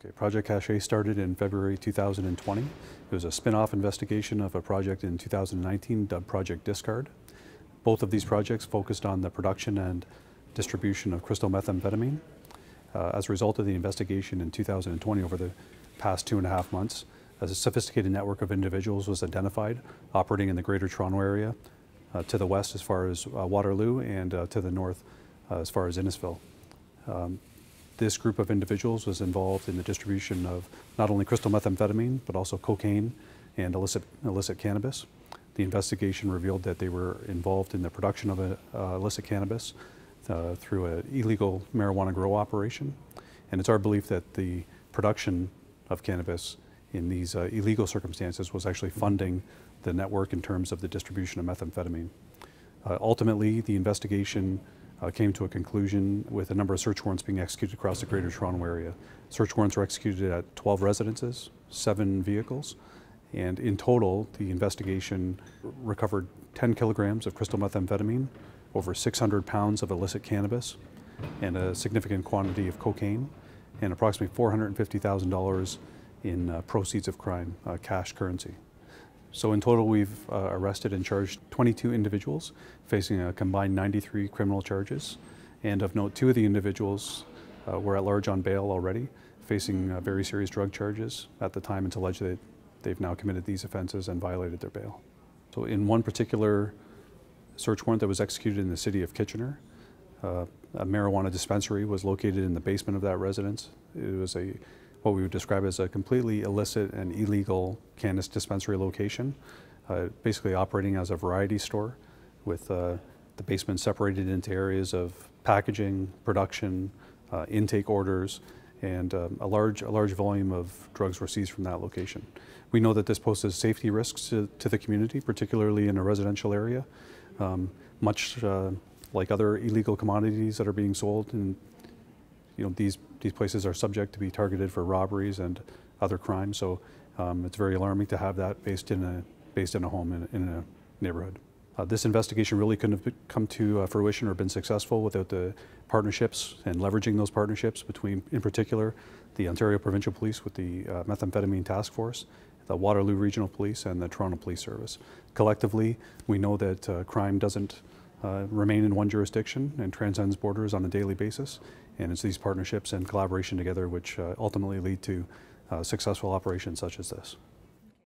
Okay, Project Cache started in February 2020. It was a spin-off investigation of a project in 2019 dubbed Project Discard. Both of these projects focused on the production and distribution of crystal methamphetamine. Uh, as a result of the investigation in 2020 over the past two and a half months, a sophisticated network of individuals was identified operating in the Greater Toronto Area, uh, to the west as far as uh, Waterloo and uh, to the north uh, as far as Innisfil. Um, this group of individuals was involved in the distribution of not only crystal methamphetamine, but also cocaine and illicit, illicit cannabis. The investigation revealed that they were involved in the production of a, uh, illicit cannabis uh, through an illegal marijuana grow operation. And it's our belief that the production of cannabis in these uh, illegal circumstances was actually funding the network in terms of the distribution of methamphetamine. Uh, ultimately, the investigation uh, came to a conclusion with a number of search warrants being executed across the Greater Toronto Area. Search warrants were executed at 12 residences, seven vehicles, and in total, the investigation recovered 10 kilograms of crystal methamphetamine, over 600 pounds of illicit cannabis, and a significant quantity of cocaine, and approximately $450,000 in uh, proceeds of crime, uh, cash currency. So in total, we've uh, arrested and charged 22 individuals facing a combined 93 criminal charges. And of note, two of the individuals uh, were at large on bail already, facing uh, very serious drug charges. At the time, it's alleged that they've now committed these offenses and violated their bail. So in one particular search warrant that was executed in the city of Kitchener, uh, a marijuana dispensary was located in the basement of that residence. It was a what we would describe as a completely illicit and illegal cannabis dispensary location, uh, basically operating as a variety store with uh, the basement separated into areas of packaging, production, uh, intake orders, and um, a, large, a large volume of drugs were seized from that location. We know that this poses safety risks to, to the community, particularly in a residential area, um, much uh, like other illegal commodities that are being sold in you know, these, these places are subject to be targeted for robberies and other crimes. So um, it's very alarming to have that based in a, based in a home in, in a neighborhood. Uh, this investigation really couldn't have come to uh, fruition or been successful without the partnerships and leveraging those partnerships between, in particular, the Ontario Provincial Police with the uh, Methamphetamine Task Force, the Waterloo Regional Police, and the Toronto Police Service. Collectively, we know that uh, crime doesn't uh, remain in one jurisdiction and transcends borders on a daily basis. And it's these partnerships and collaboration together which uh, ultimately lead to uh, successful operations such as this.